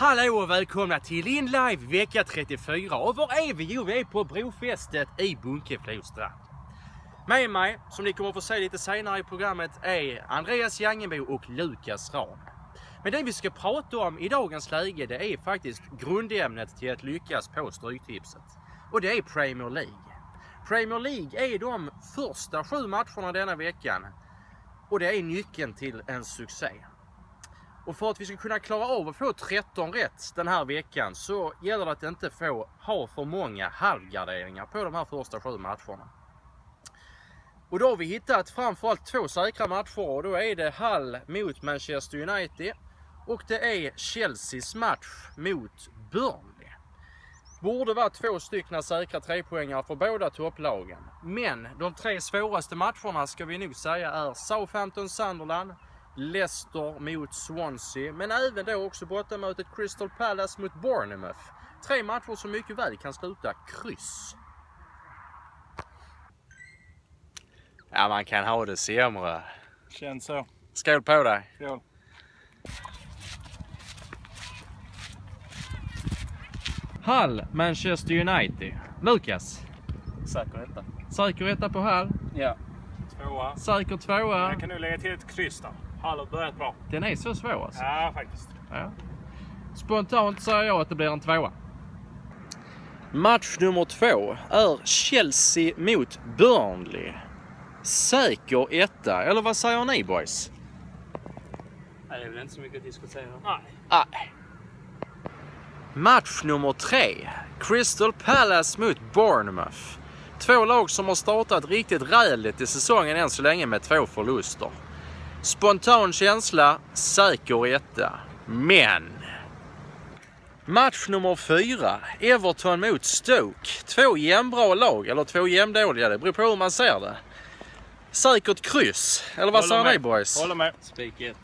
Hallå och välkomna till InLive vecka 34. Och var är vi? Jo, vi är på brofästet i Bunkeflostrand. Med mig, som ni kommer att få se lite senare i programmet, är Andreas Jangebo och Lukas Ram. Men det vi ska prata om i dagens läge, det är faktiskt grundämnet till att lyckas på Stryktipset. Och det är Premier League. Premier League är de första sju matcherna denna veckan. Och det är nyckeln till en succé. Och för att vi ska kunna klara av att få 13 rätt den här veckan så gäller det att inte få ha för många halvgarderingar på de här första sju matcherna. Och då har vi hittat framförallt två säkra matcher och då är det Hull mot Manchester United och det är Chelseas match mot Burnley. Borde vara två stycken säkra trepoängare för båda topplagen. Men de tre svåraste matcherna ska vi nog säga är Southampton-Sunderland, Leicester mot Swansea, men även då också bortamötet Crystal Palace mot Bournemouth. Tre matcher som mycket väl kan sluta kryss. Ja, man kan ha det sämre. Känns så. Skål på dig! Skål. Hull, Manchester United. Lukas, Säker etta. säker etta på Hull. Ja. Tvåa. Säker tvåa. Jag kan nog lägga till ett kryss där. Har börjat bra. Den är så svår alltså. Ja, faktiskt. Ja. Spontant säger jag att det blir en tvåa. Match nummer två är Chelsea mot Burnley. Säker etta, eller vad säger ni boys? Nej, det är väl inte så mycket att diskutera. Nej. Nej. Match nummer tre. Crystal Palace mot Bournemouth. Två lag som har startat riktigt räligt i säsongen än så länge med två förluster. Spontan känsla, säker etta. Men... Match nummer fyra. Everton mot Stoke. Två jämnbra lag, eller två jämndåliga. Det beror på hur man ser det. Säkert kryss. Eller vad säger ni boys? Håller med. Spik 1.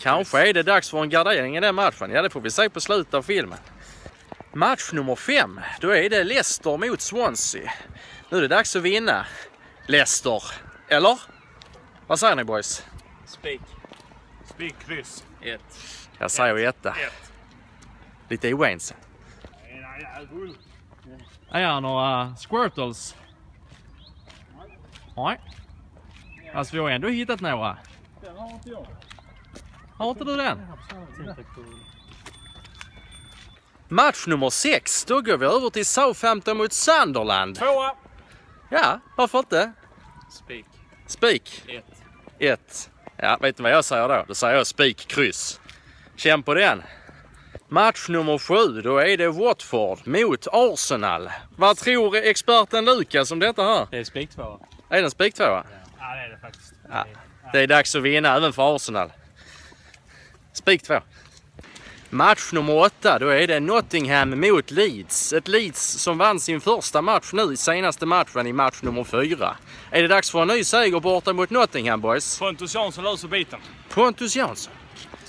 Kanske är det dags för en gardering i den matchen. Ja, det får vi se på slutet av filmen. Match nummer fem. Då är det Leicester mot Swansea. Nu är det dags att vinna. Leicester. Eller? Vad säger ni boys? Spik Spik kryss. 1. Jag säger etta. Ett. Lite oense. Är jag några squirtles? Nej. Alltså vi har ändå hittat några. Den har inte jag. Har inte du den? Match nummer sex. Då går vi över till Southampton mot Sunderland. Tvåa. Ja, varför inte? Spik Spik. 1. 1. Ja, vet du vad jag säger då? Då säger jag spik kryss. Känn på den. Match nummer sju, då är det Watford mot Arsenal. Vad tror experten Lukas om detta här? Det är spik 2. Är det en spiktvåa? Ja, det är det faktiskt. Ja. Det är dags att vinna även för Arsenal. Spik 2. Match nummer åtta, då är det Nottingham mot Leeds. Ett Leeds som vann sin första match nu i senaste matchen i match nummer fyra. Är det dags för en ny seger borta mot Nottingham boys? Pontus Jansson löser biten. Pontus Jansson.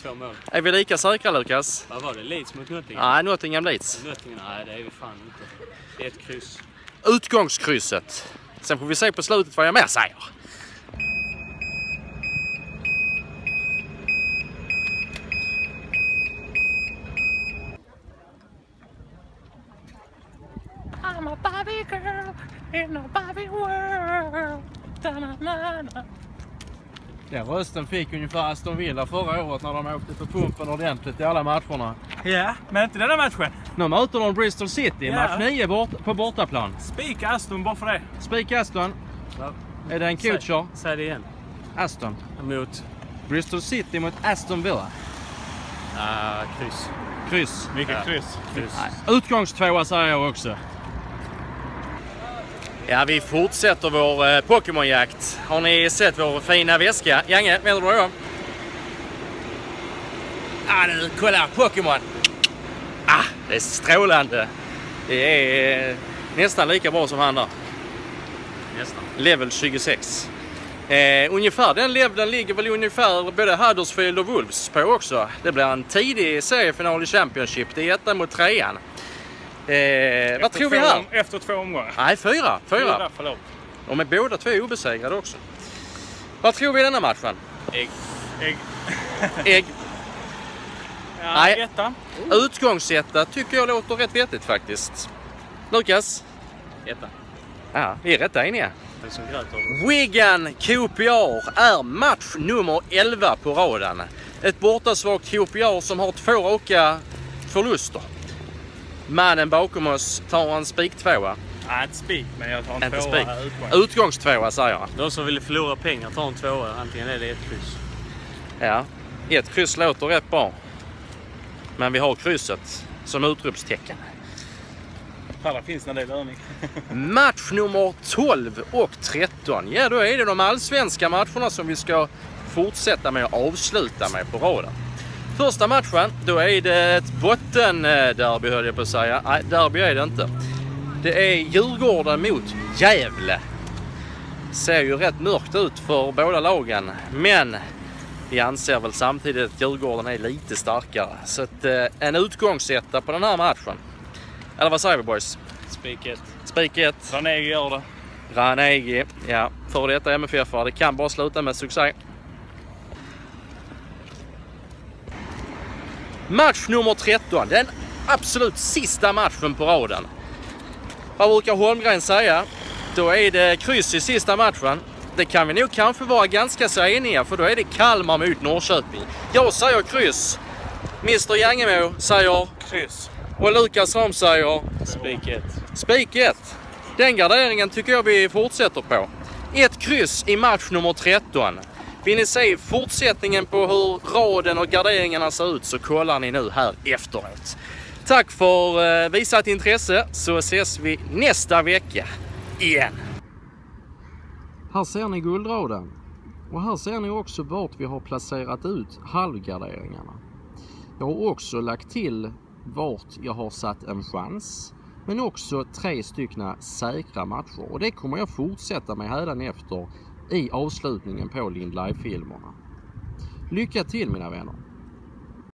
Två mål. Är vi lika säkra Lukas? Vad var det? Leeds mot Nottingham? Nej, Nottingham Leeds. Nottingham? Nej, det är vi fan inte. Ett kryss. Utgångskrysset. Sen får vi se på slutet vad jag mer säger. I'm a Barbie girl in a Barbie world. Da-na-na-na. Den rösten fick ungefär Aston Villa förra året när de åkte på pumpen ordentligt i alla matcherna. Ja, men inte denna matchen. Nu möter de Bristol City, Ja. match 9 bort, på bortaplan. Spik Aston bara för det. Spik Aston. Ja. Är det en Säg- coacher? Säg det igen. Aston. Mot? Bristol City mot Aston Villa. Ah, kryss. Kryss. Vilket Ja. kryss. Kryss. Utgångstvåa säger jag också. Ja, vi fortsätter vår eh, Pokémon-jakt. Har ni sett vår fina väska? Jange, vänder du om? Ah, nu, kolla! Pokémon! Ah, det är strålande. Det är eh, nästan lika bra som han där. Nästan. Level 26. Eh, ungefär den leveln ligger väl ungefär både Huddersfield och Wolves på också. Det blir en tidig seriefinal i Championship. Det är ettan mot trean. Eh, vad tror vi här? om- Efter två omgångar. Nej, fyra. Fyra. förlåt. De är båda två obesegrade också. Vad tror vi i denna matchen? Ägg. Ägg. Ägg. Ja, Nej. etta. Utgångsetta tycker jag låter rätt vettigt faktiskt. Lukas? Etta. Ja, vi är rätt eniga. Wigan QPR är match nummer 11 på raden. Ett bortasvagt QPR som har två raka förluster. Mannen bakom oss tar en spiktvåa. Nej, inte spik, men jag tar en Inte tvåa spik. här utgång. Utgångstvåa säger han. De som vill förlora pengar tar en tvåa. Antingen är det ett kryss. Ja, ett kryss låter rätt bra. Men vi har krysset som utropstecken. Här där finns en del övning. Match nummer 12 och 13. Ja, då är det de allsvenska matcherna som vi ska fortsätta med och avsluta med på raden. Första matchen, då är det ett bottenderby höll jag på att säga. Nej, derby är det inte. Det är Djurgården mot Gävle. Ser ju rätt mörkt ut för båda lagen, men vi anser väl samtidigt att Djurgården är lite starkare. Så att, eh, en utgångsetta på den här matchen. Eller vad säger vi boys? Spik ett. Spik 1. Ranegi gör det. Ranegi, ja, före detta MFF Det kan bara sluta med succé. Match nummer 13, den absolut sista matchen på raden. Vad brukar Holmgren säga? Då är det kryss i sista matchen. Det kan vi nog kanske vara ganska så eniga för då är det Kalmar mot Norrköping. Jag säger kryss. Mr Jangemo säger Kryss. och Lukas Ram säger Spik ett. Spik 1. Den garderingen tycker jag vi fortsätter på. Ett kryss i match nummer 13. Vill ni se fortsättningen på hur raden och garderingarna ser ut så kollar ni nu här efteråt. Tack för eh, visat intresse så ses vi nästa vecka igen. Här ser ni guldraden. Och här ser ni också vart vi har placerat ut halvgarderingarna. Jag har också lagt till vart jag har satt en chans. Men också tre stycken säkra matcher. Och det kommer jag fortsätta med hädanefter i avslutningen på Lind Live-filmerna. Lycka till mina vänner!